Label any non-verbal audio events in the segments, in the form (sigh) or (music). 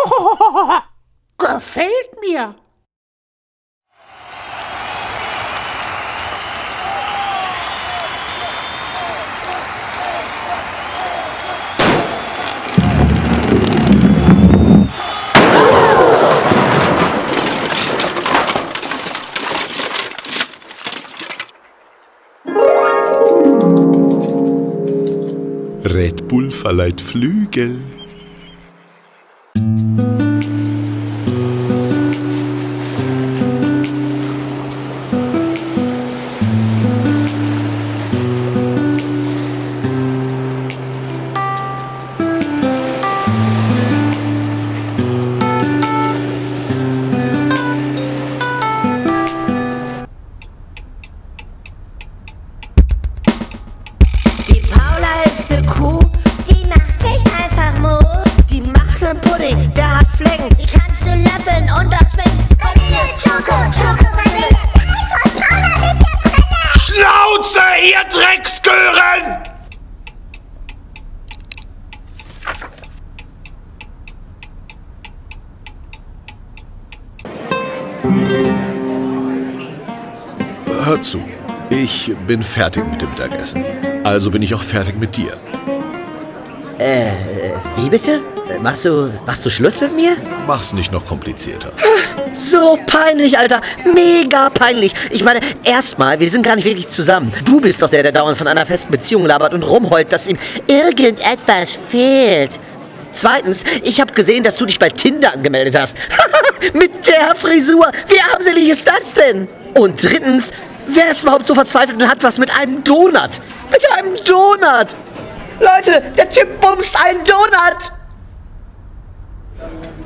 (laughs) Gefällt mir. Red Bull verleiht Flügel. Ihr Drecksgören! Hör zu, ich bin fertig mit dem Mittagessen. Also bin ich auch fertig mit dir. Wie bitte? Äh, Machst du, machst du Schluss mit mir? Mach's nicht noch komplizierter. So peinlich, Alter. Mega peinlich. Ich meine, erstmal, wir sind gar nicht wirklich zusammen. Du bist doch der, der dauernd von einer festen Beziehung labert und rumheult, dass ihm irgendetwas fehlt. Zweitens, ich habe gesehen, dass du dich bei Tinder angemeldet hast. Mit der Frisur. Wie armselig ist das denn? Und drittens, wer ist überhaupt so verzweifelt und hat was mit einem Donut? Mit einem Donut! Leute, der Typ bumst einen Donut!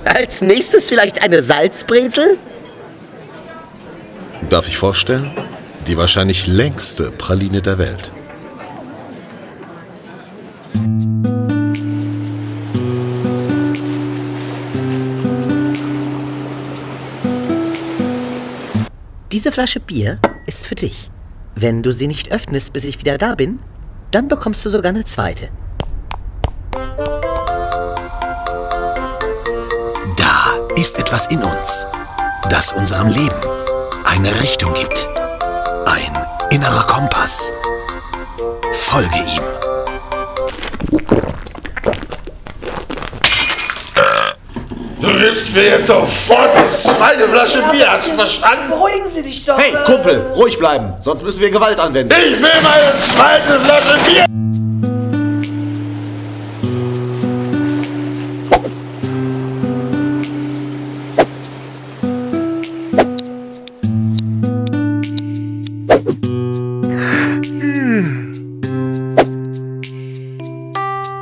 Als nächstes vielleicht eine Salzbrezel? Darf ich vorstellen? Die wahrscheinlich längste Praline der Welt. Diese Flasche Bier ist für dich. Wenn du sie nicht öffnest, bis ich wieder da bin, dann bekommst du sogar eine zweite. Da ist etwas in uns, das unserem Leben eine Richtung gibt. Ein innerer Kompass. Folge ihm. Du gibst mir jetzt sofort die zweite Flasche Bier, hast du verstanden? Beruhigen Sie sich doch. Hey, Kumpel, ruhig bleiben, sonst müssen wir Gewalt anwenden. Ich will meine zweite Flasche Bier!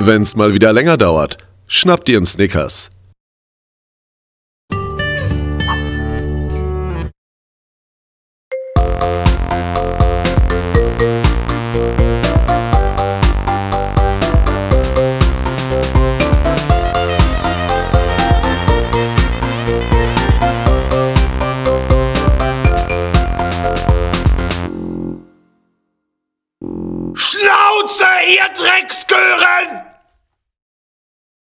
Wenn's mal wieder länger dauert, schnappt ihr einen Snickers. Furze, ihr Drecksgören!